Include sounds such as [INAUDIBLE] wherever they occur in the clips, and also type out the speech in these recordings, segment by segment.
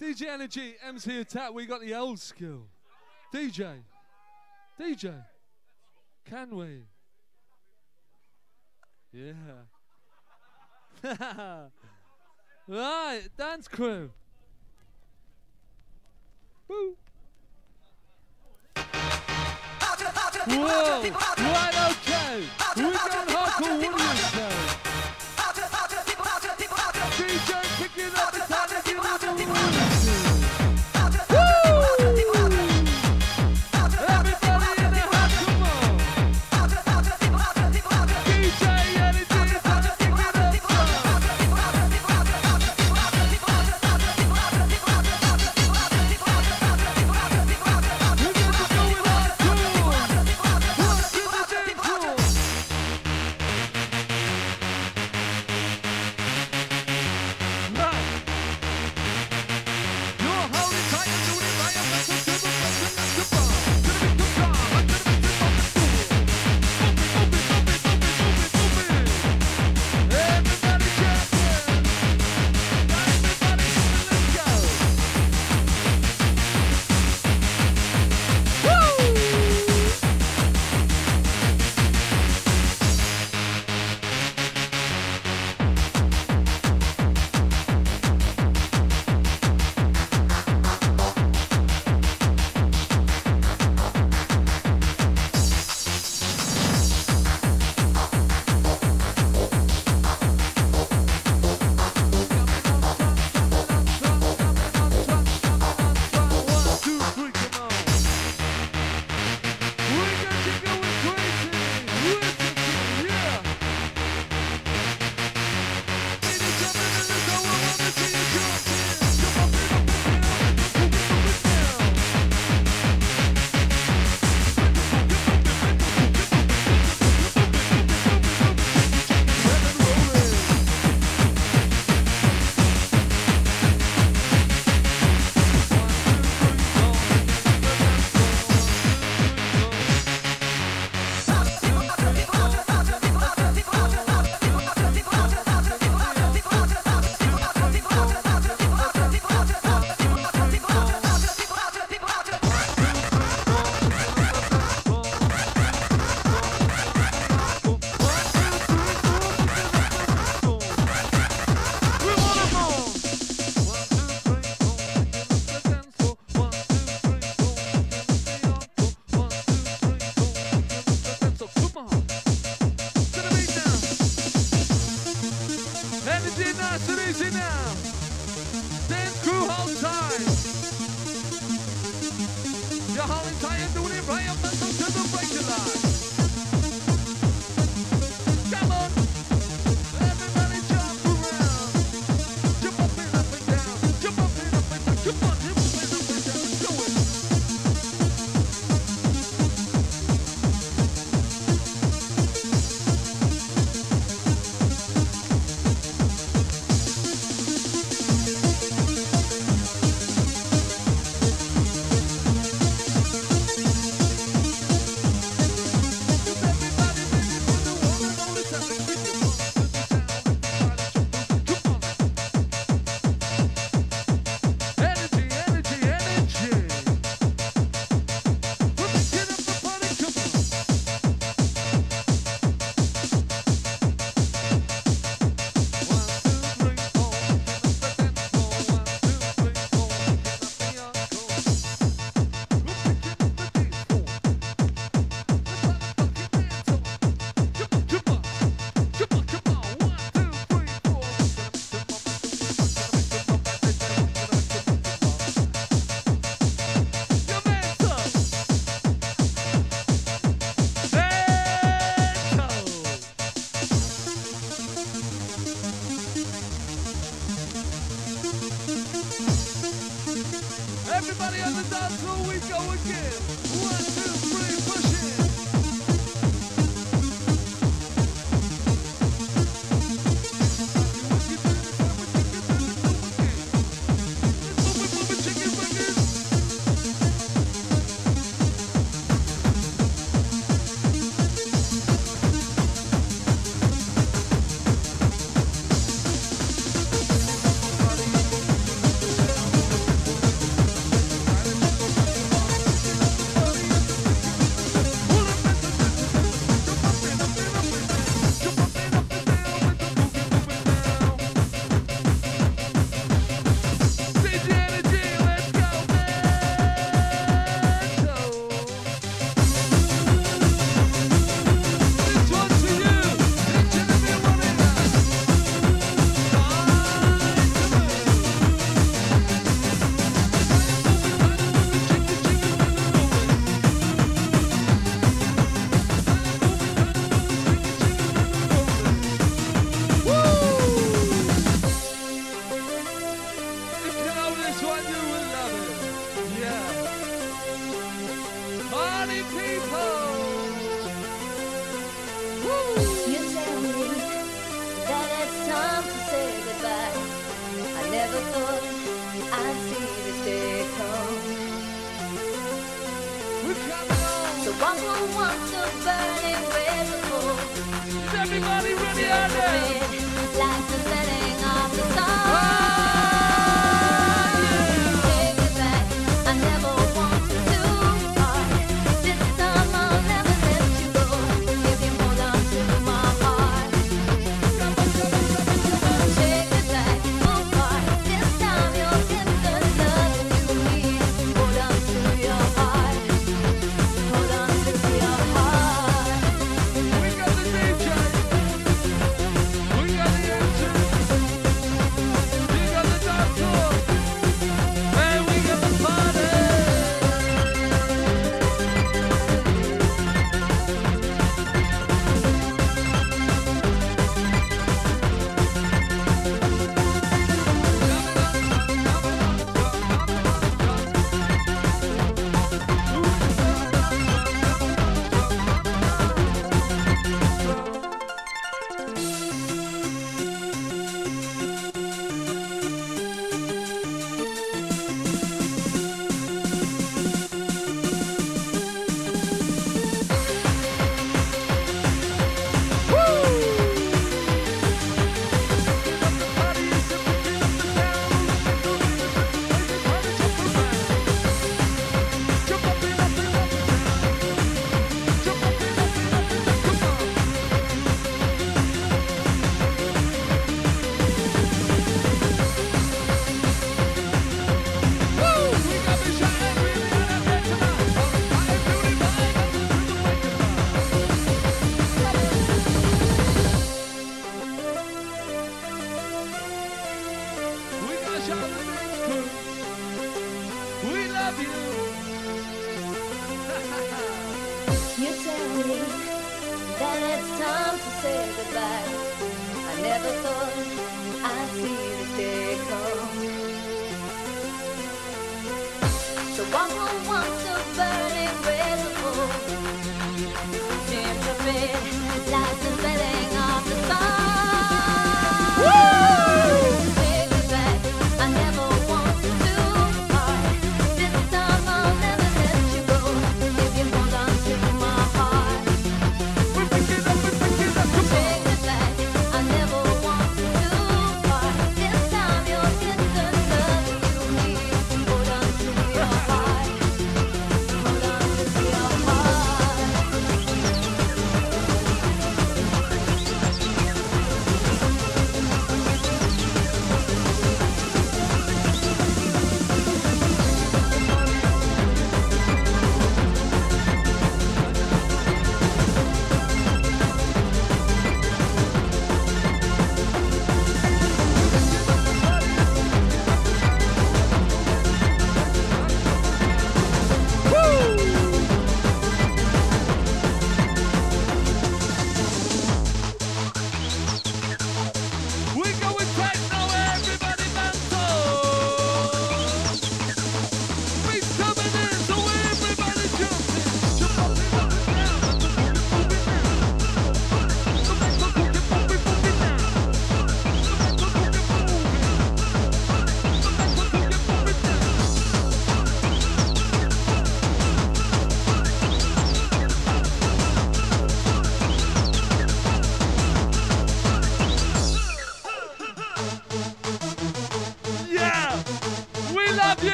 DJ Energy, MC Attack, we got the old school. DJ, DJ, can we? Yeah. [LAUGHS] right, dance crew. Woo. Whoa, right okay. We're going hardcore warriors now.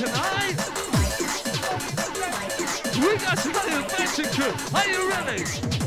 Tonight. We got somebody invention crew. Are you ready?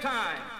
time.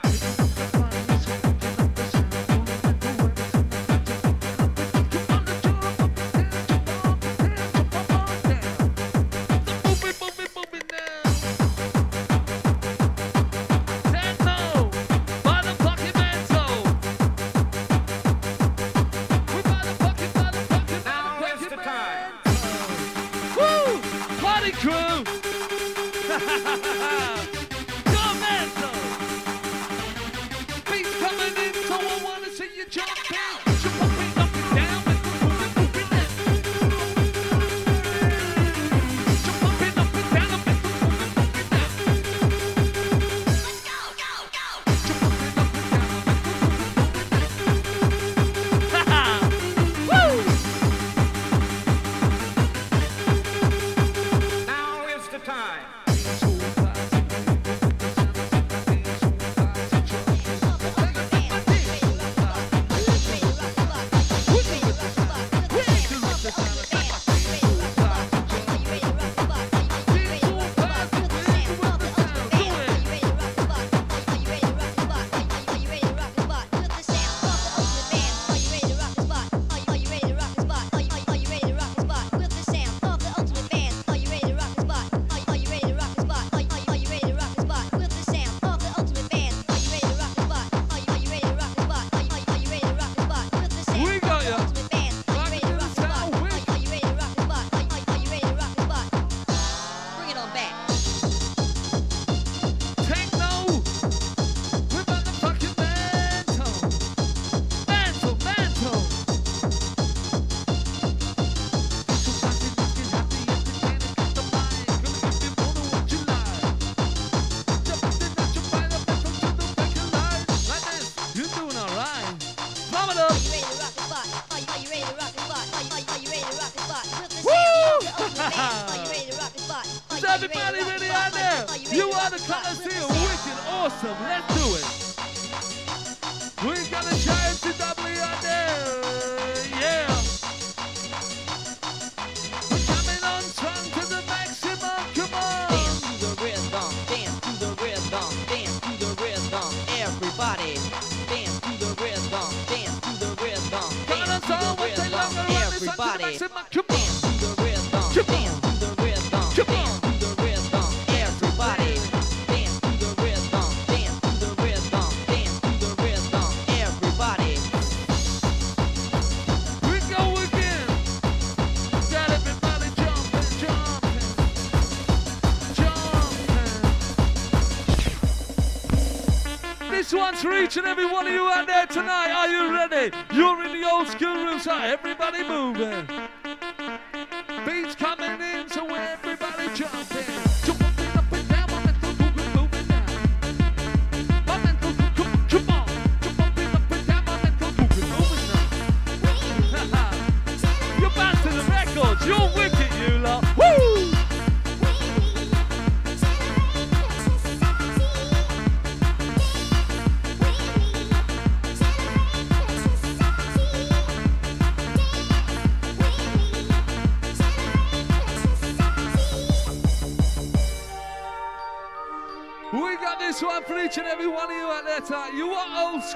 Everybody moving.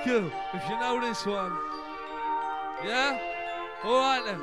if you know this one. Yeah? Alright then.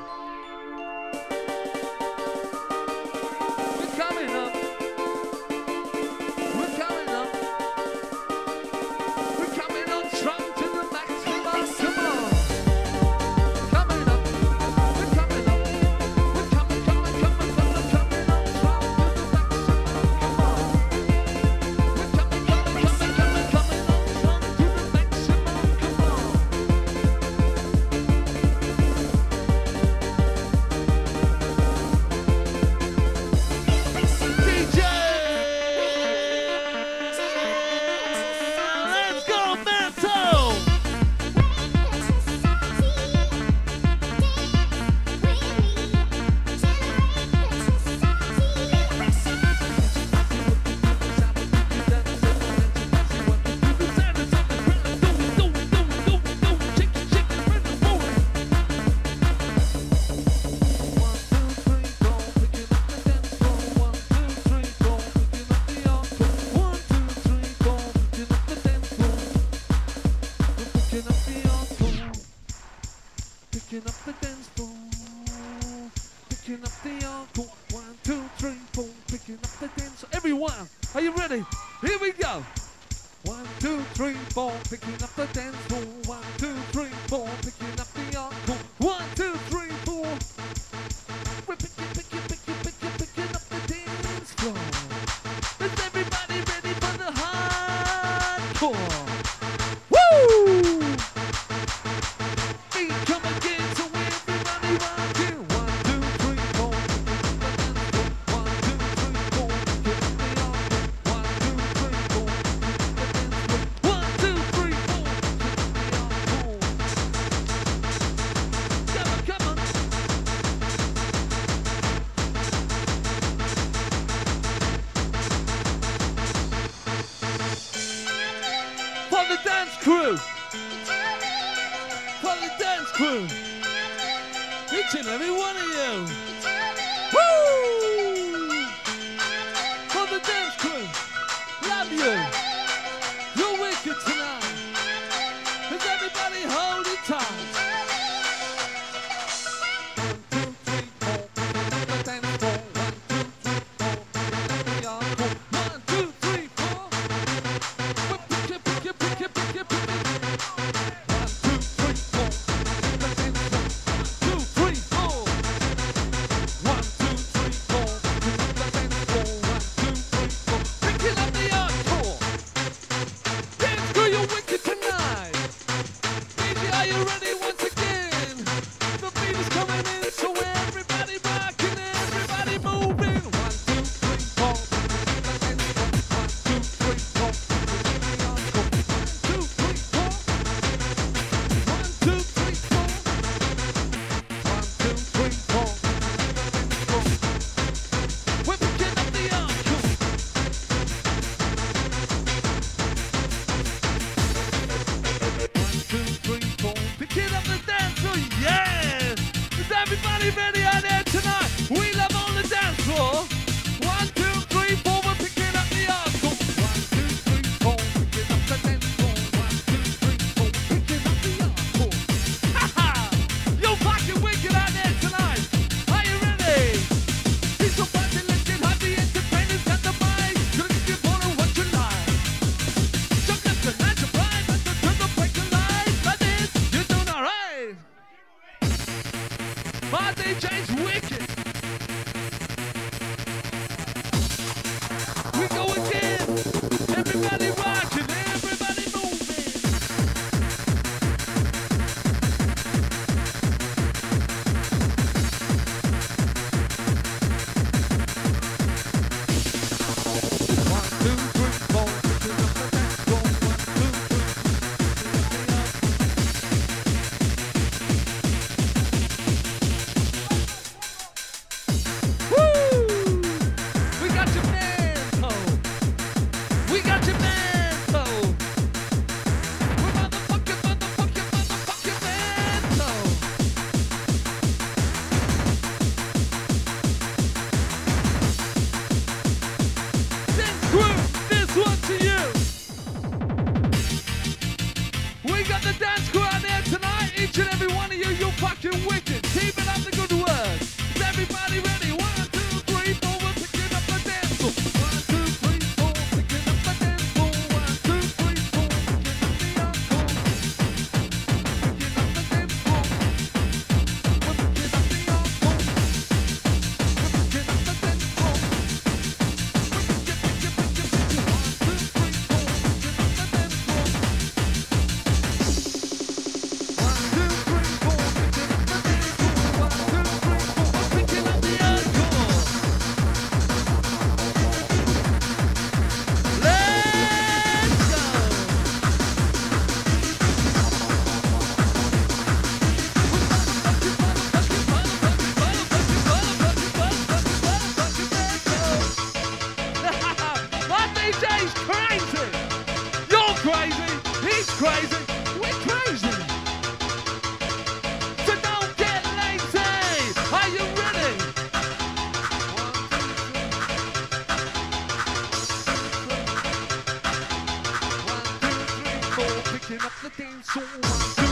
Up the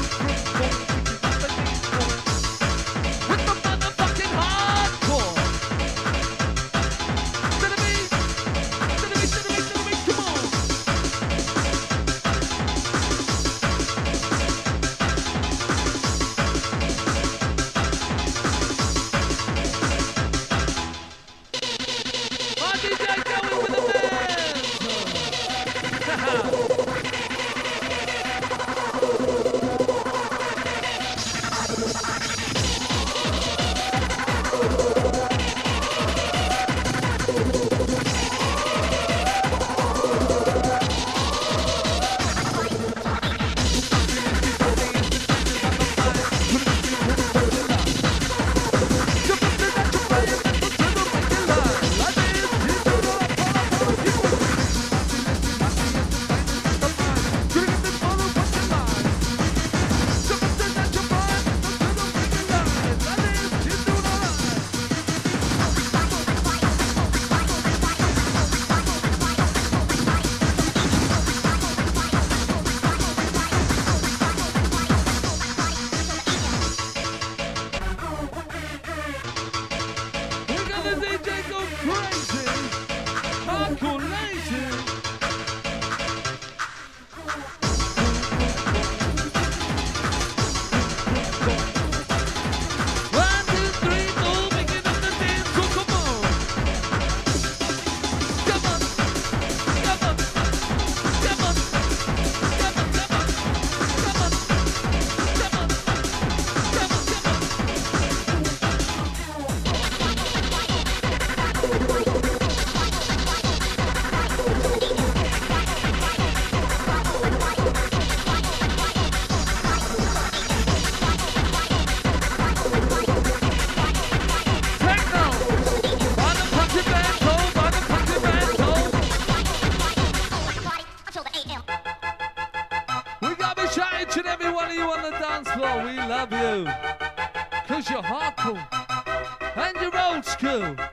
go.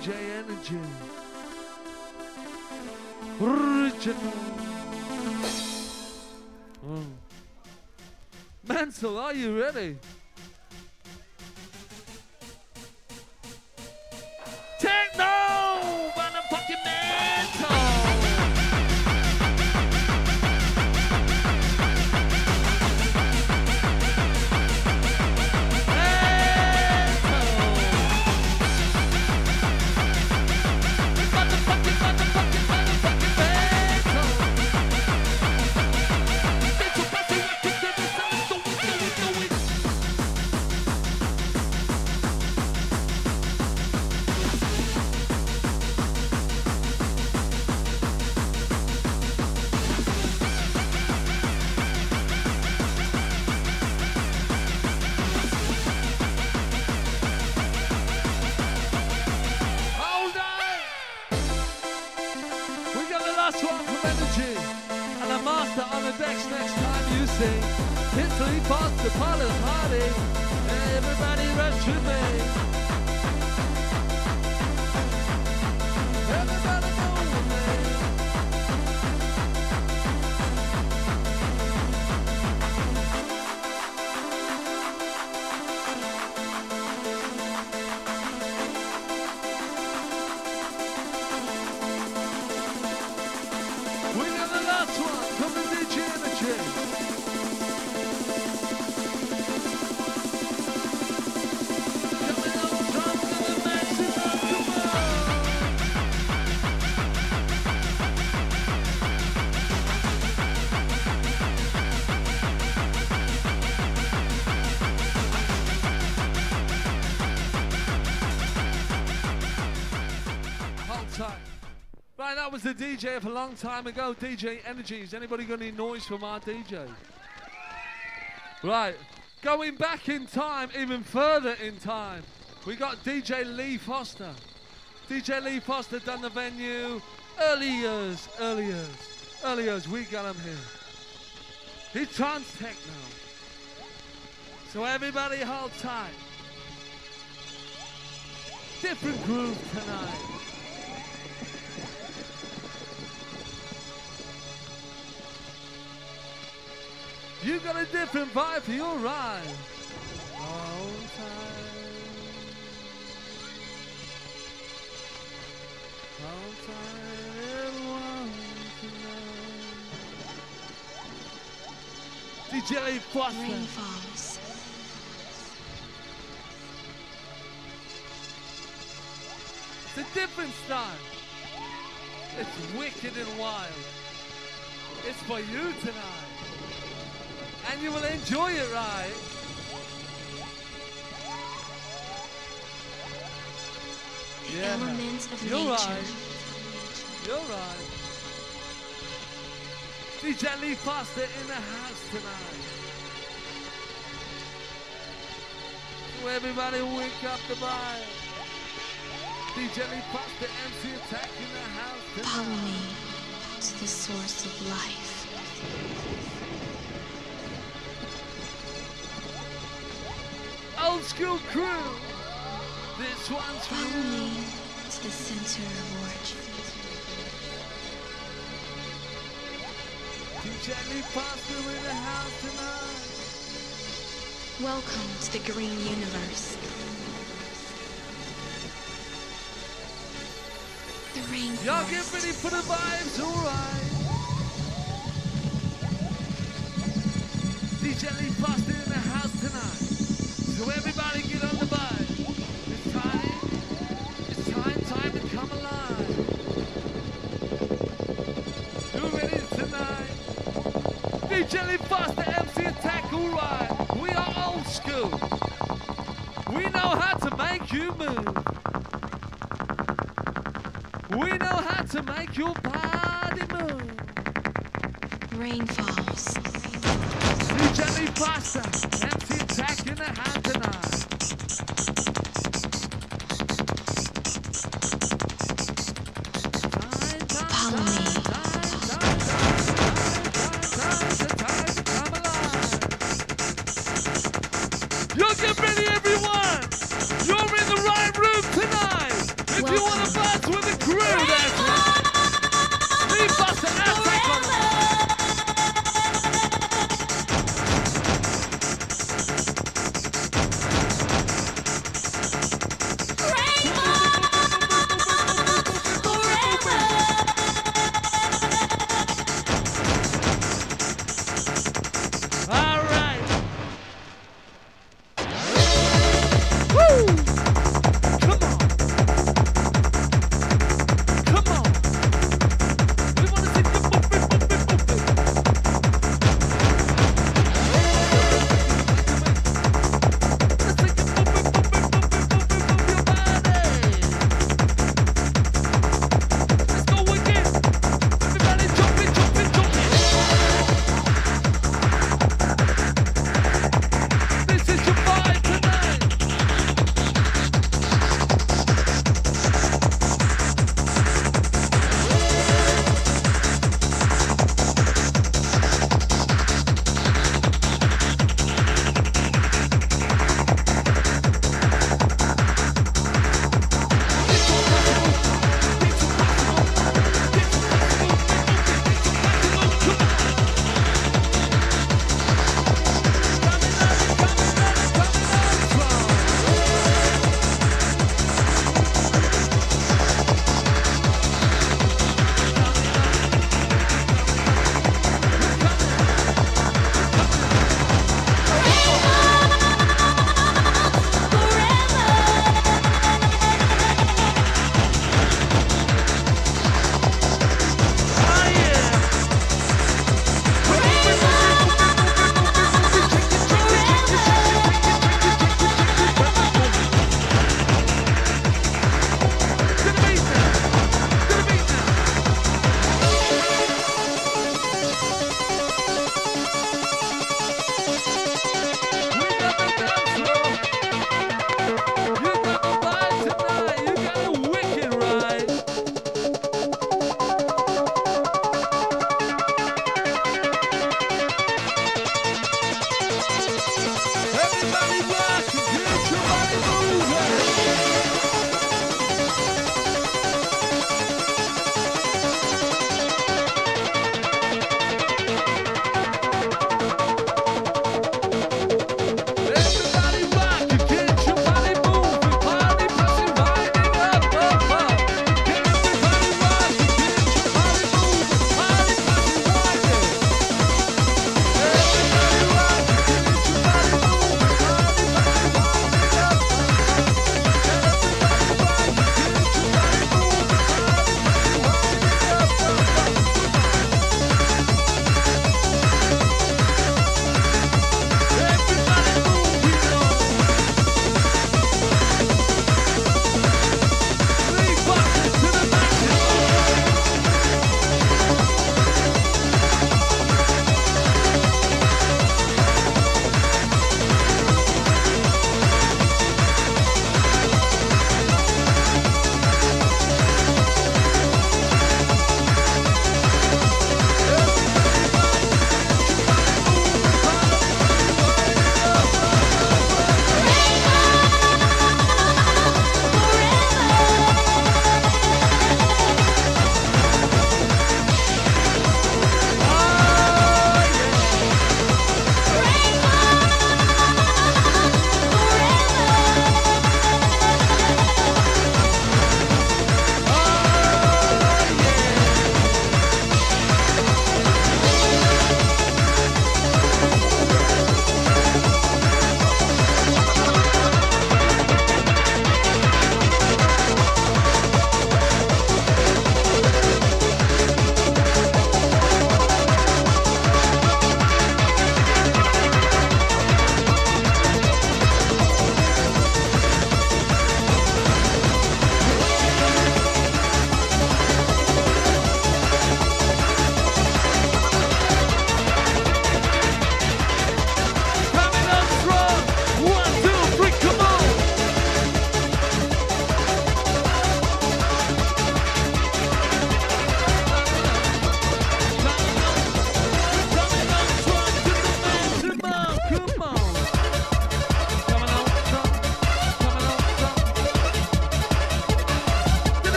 DJ Energy. Original. Oh. Mm. Mansell, are you ready? That was the DJ of a long time ago, DJ Energy. Has anybody got any noise from our DJ? Right, going back in time, even further in time, we got DJ Lee Foster. DJ Lee Foster done the venue early years, early years, early years. We got him here. He's trans techno. So everybody hold tight. Different groove tonight. You got a different vibe for your ride. Tight. Hold tight, everyone. DJ Foster. Rain falls. It's a different style. It's wicked and wild. It's for you tonight. And you will enjoy it, right? The Yeah. elements of You're nature. right. You're right. DJ Lee Foster in the house tonight. So everybody wake up the vibe. DJ Lee Foster, MC Attack in the house tonight. Follow me to the source of life. Old school crew. This one's for Follow you. me to the center of origin. Lee Foster in the house tonight. Welcome to the green universe. The rain Y'all get ready for the vibes, alright. DJ Lee Foster in the house tonight. So everybody get on the bus. It's time. It's time, time to come alive. You ready tonight? DJ Lee Foster, MC Attack, alright. We are old school. We know how to make you move. We know how to make your body move. Rain falls. DJ Lee Foster, MC Attack in the house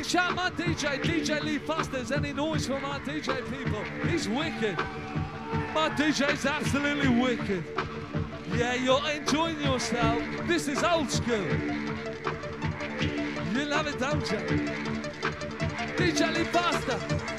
Big shout my DJ, DJ Lee Fosters. Any noise from our DJ people? He's wicked. My DJ is absolutely wicked. Yeah, you're enjoying yourself. This is old school. You love it, don't you? DJ Lee Foster.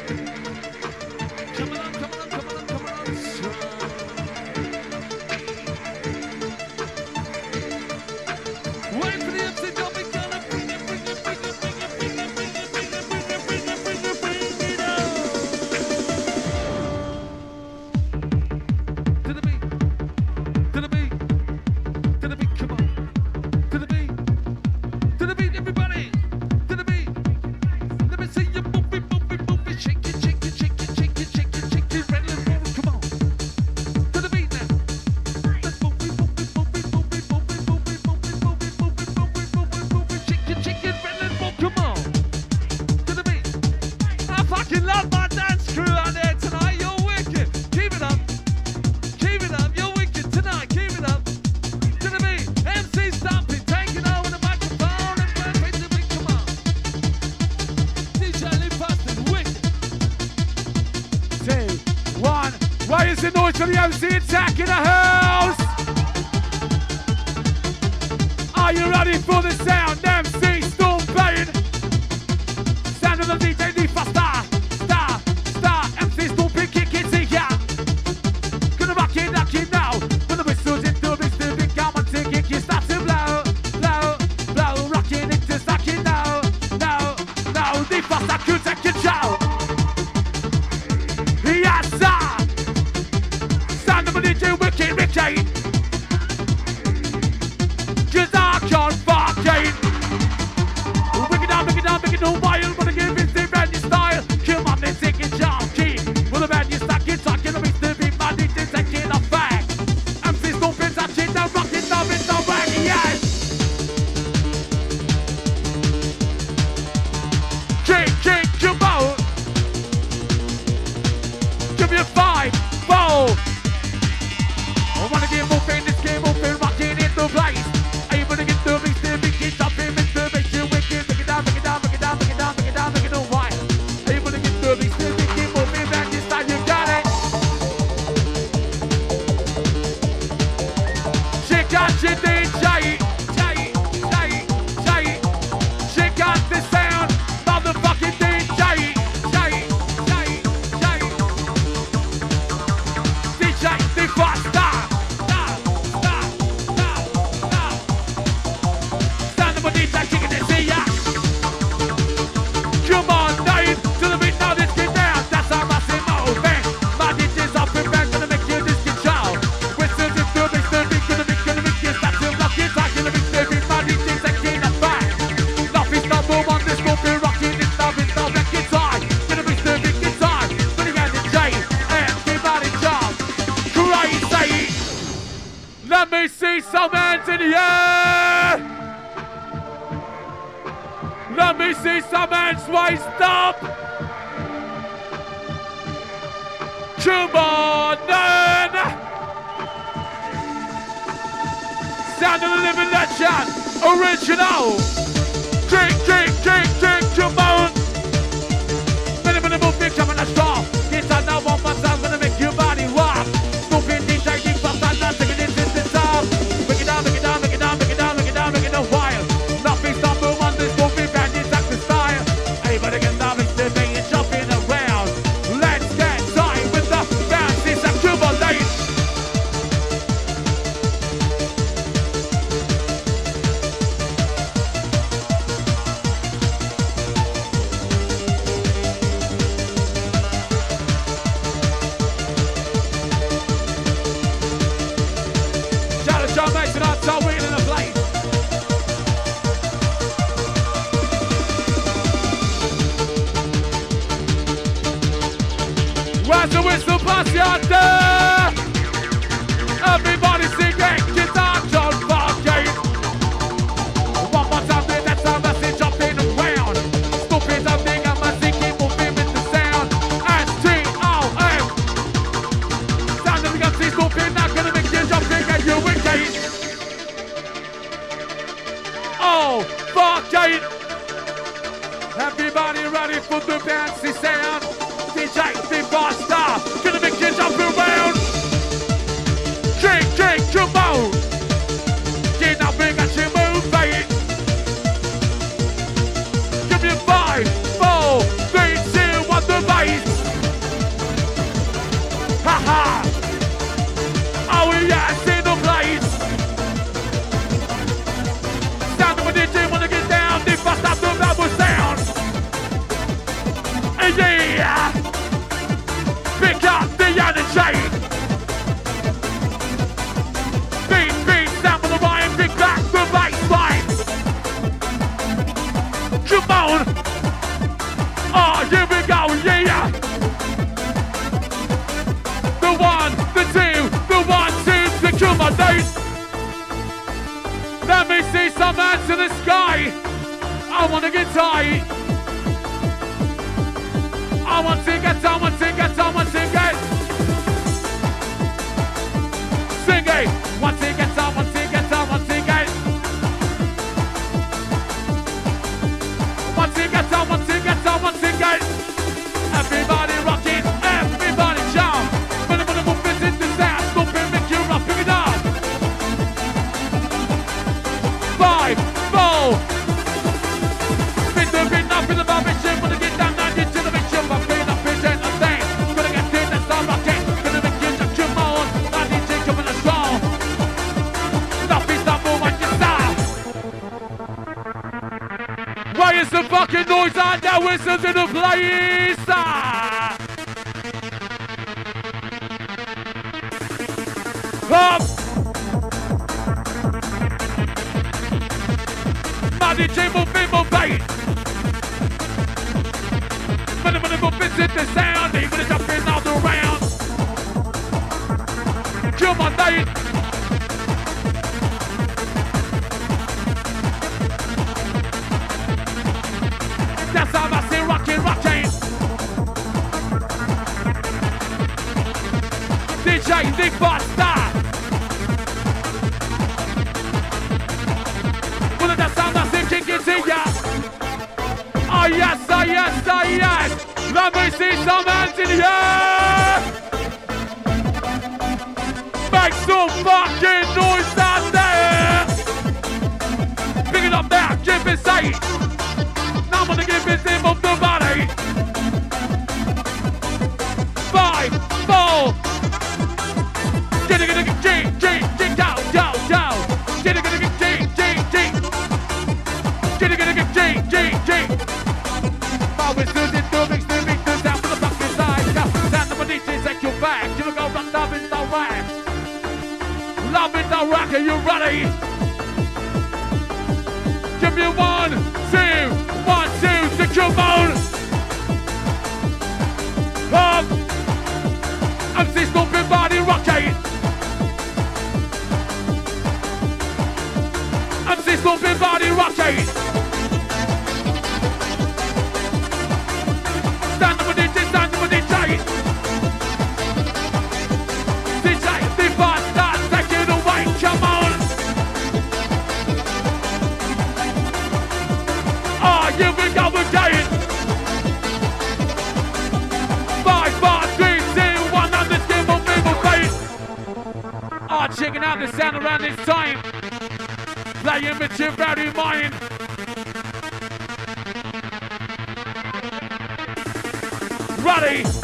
ready for the bouncy sound. DJ the Buster, gonna make you jump around. Drink, drink, come on. Get up and get move, moving. Give me five, four, three, two, one, the bass. Ha ha. Oh yeah! Pick up the energy. Beat, beat, down for the rhyme. Pick back the baseline. Come on. Oh, here we go, yeah. The one, the two, the one, two, the come on, dude. Let me see some hands in the sky. I wanna get tight someone sing it, someone sing it, someone sing it. Sing it, one sing it. fucking noise and the whistles in the place. calidad. Vamos see some hands in the air. Make some fucking noise out there. Pick it up now, give it sight. Now I'm gonna give it the body. Now, Rock, are you ready? Give me one, two, one, two, stick your bone. Up. And this open body rocking. I'm this open body rocking. Stand around this time. Playing with your very mind. Ready?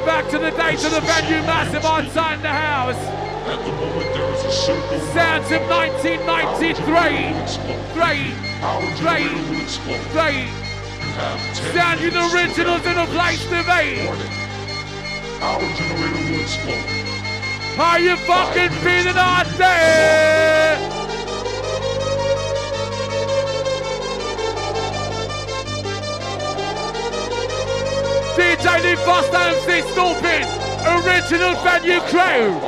way back to the days of the venue massive outside the house. Sounds of 1993. Three, three, three. Sound you the originals in a place to be. How you fucking feeling out there? DJ Lee Foster and stupid Original venue crew.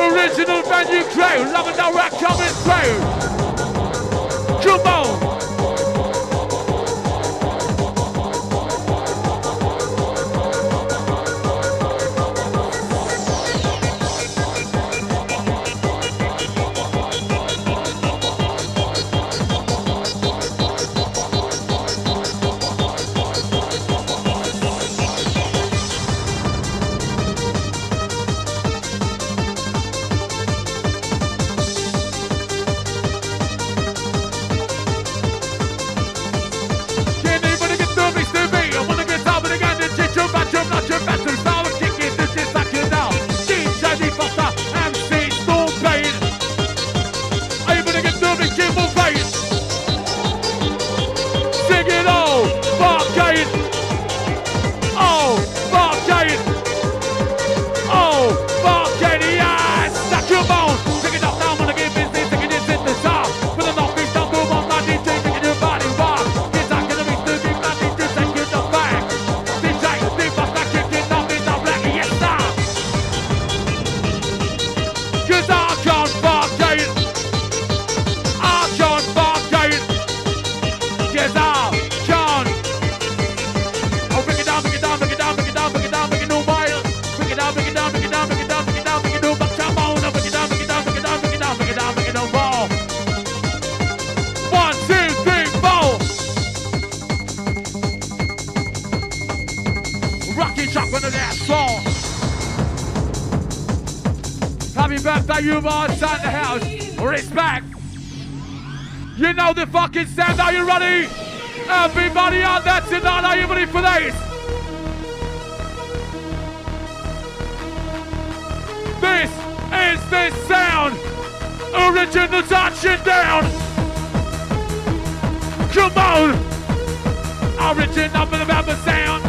Original venue crew. Love and direct coming through. Come on. how you are inside the house. Respect. You know the fucking sound. Are you ready? Everybody out there tonight, are you ready for this? This is the sound. Original touching down. Come on. Original up the sound.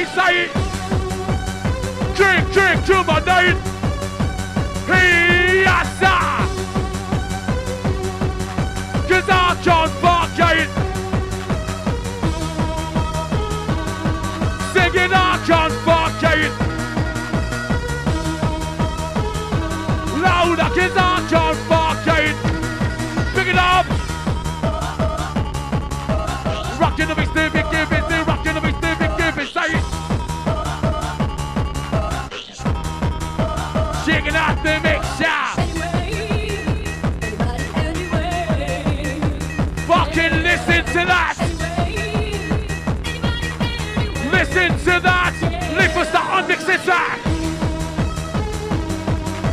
I say it. Drink, drink my night.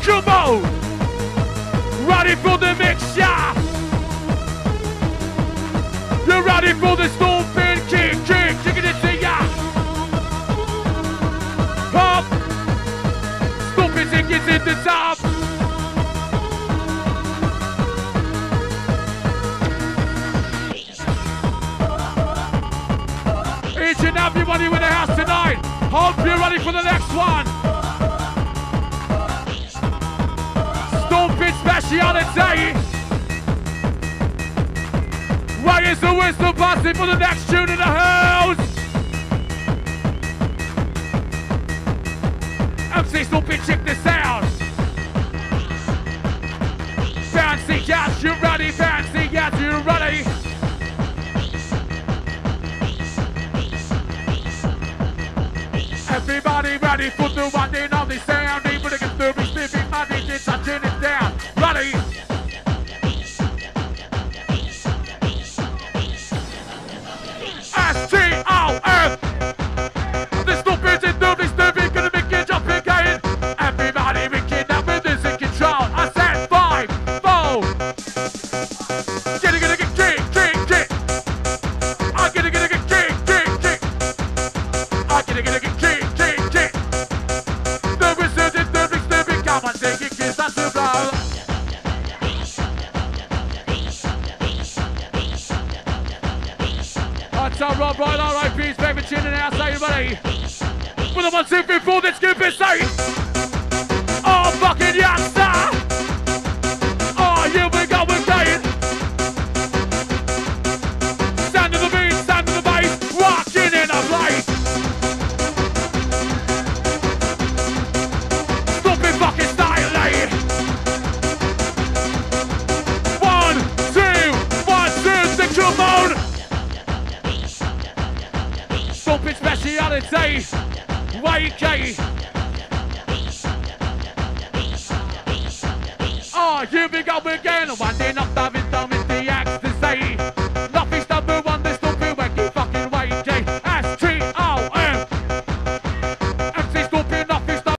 Come mode. Ready for the mix, yeah. You're ready for the storm kick, kick, kicking it to ya. Pop. Stop it, it is in the top. Each and everybody in the house tonight. Hope you're ready for the next one. speciality. Why is the whistle passing for the next tune in the house? MC Stompin, check this out. Fancy yes, you ready? Fancy yes, you ready? Everybody ready for the winding of this